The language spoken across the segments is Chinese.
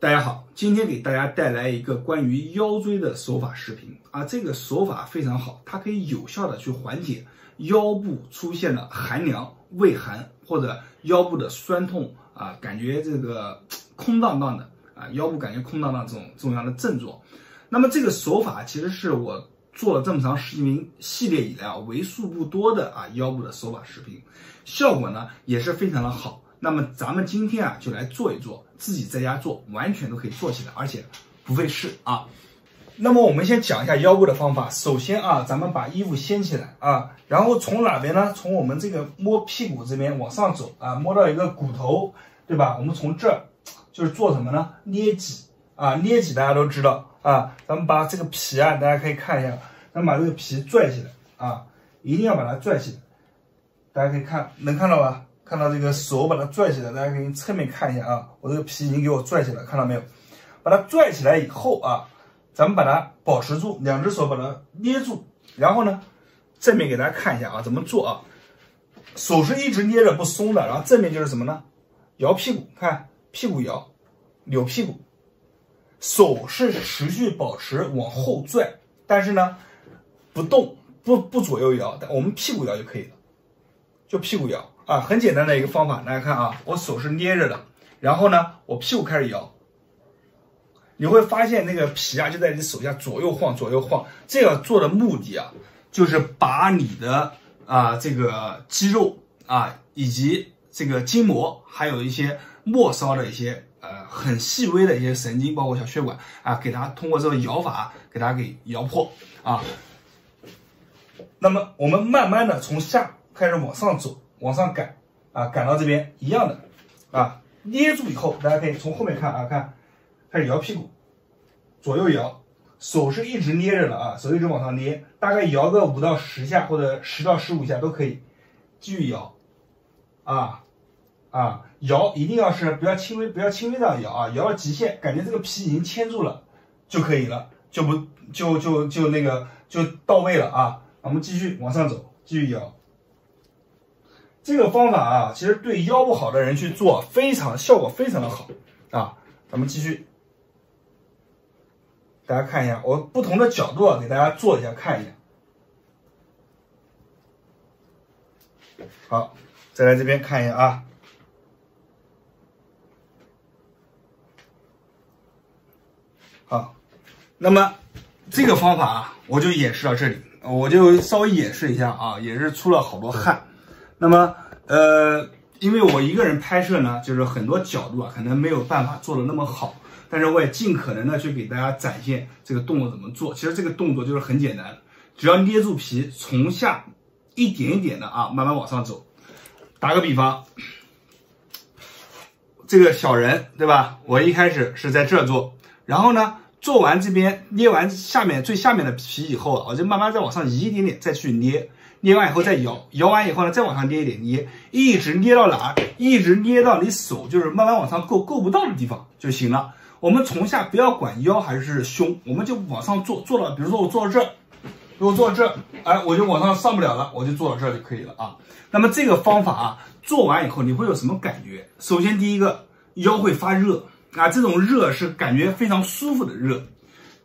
大家好，今天给大家带来一个关于腰椎的手法视频啊，这个手法非常好，它可以有效的去缓解腰部出现的寒凉、畏寒或者腰部的酸痛啊，感觉这个空荡荡的啊，腰部感觉空荡荡这种这种样的症状。那么这个手法其实是我做了这么长视频系列以来啊，为数不多的啊腰部的手法视频，效果呢也是非常的好。那么咱们今天啊，就来做一做，自己在家做，完全都可以做起来，而且不费事啊。那么我们先讲一下腰部的方法。首先啊，咱们把衣服掀起来啊，然后从哪边呢？从我们这个摸屁股这边往上走啊，摸到一个骨头，对吧？我们从这儿就是做什么呢？捏脊啊，捏脊大家都知道啊。咱们把这个皮啊，大家可以看一下，咱们把这个皮拽起来啊，一定要把它拽起来。大家可以看，能看到吧？看到这个手把它拽起来，大家可以侧面看一下啊，我这个皮已经给我拽起来，看到没有？把它拽起来以后啊，咱们把它保持住，两只手把它捏住，然后呢，正面给大家看一下啊，怎么做啊？手是一直捏着不松的，然后正面就是什么呢？摇屁股，看屁股摇，扭屁股，手是持续保持往后拽，但是呢，不动，不不左右摇，我们屁股摇就可以了，就屁股摇。啊，很简单的一个方法，大家看啊，我手是捏着的，然后呢，我屁股开始摇，你会发现那个皮啊就在你手下左右晃，左右晃。这个做的目的啊，就是把你的啊这个肌肉啊以及这个筋膜，还有一些末梢的一些呃很细微的一些神经，包括小血管啊，给它通过这个摇法给它给摇破啊。那么我们慢慢的从下开始往上走。往上赶啊，赶到这边一样的啊，捏住以后，大家可以从后面看啊，看开始摇屁股，左右摇，手是一直捏着的啊，手一直往上捏，大概摇个五到十下或者十到十五下都可以，继续摇啊啊，摇一定要是不要轻微，不要轻微这样摇啊，摇到极限，感觉这个皮已经牵住了就可以了，就不就就就那个就到位了啊，我们继续往上走，继续摇。这个方法啊，其实对腰不好的人去做，非常效果非常的好啊。咱们继续，大家看一下，我不同的角度啊，给大家做一下，看一下。好，再来这边看一下啊。好，那么这个方法啊，我就演示到这里，我就稍微演示一下啊，也是出了好多汗。那么，呃，因为我一个人拍摄呢，就是很多角度啊，可能没有办法做的那么好，但是我也尽可能的去给大家展现这个动作怎么做。其实这个动作就是很简单，只要捏住皮，从下一点一点的啊，慢慢往上走。打个比方，这个小人对吧？我一开始是在这做，然后呢，做完这边捏完下面最下面的皮以后，我就慢慢再往上移一点点，再去捏。捏完以后再摇，摇完以后呢，再往上捏一点，捏，一直捏到哪？一直捏到你手就是慢慢往上够，够不到的地方就行了。我们从下不要管腰还是胸，我们就往上做，做到，比如说我做到这，如果做到这儿，哎，我就往上上不了了，我就做到这儿就可以了啊。那么这个方法啊，做完以后你会有什么感觉？首先第一个，腰会发热啊，这种热是感觉非常舒服的热。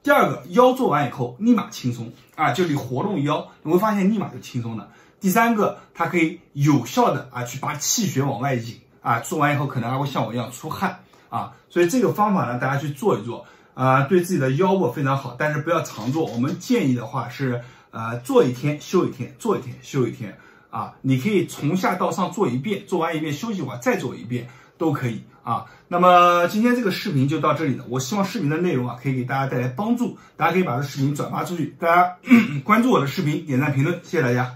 第二个腰做完以后立马轻松啊，就你活动腰，你会发现立马就轻松了。第三个，它可以有效的啊去把气血往外引啊，做完以后可能还会像我一样出汗啊，所以这个方法呢，大家去做一做啊，对自己的腰部非常好，但是不要常做。我们建议的话是呃做一天休一天，做一天休一天啊，你可以从下到上做一遍，做完一遍休息会再做一遍。都可以啊，那么今天这个视频就到这里了。我希望视频的内容啊，可以给大家带来帮助，大家可以把这视频转发出去，大家 关注我的视频，点赞评论，谢谢大家。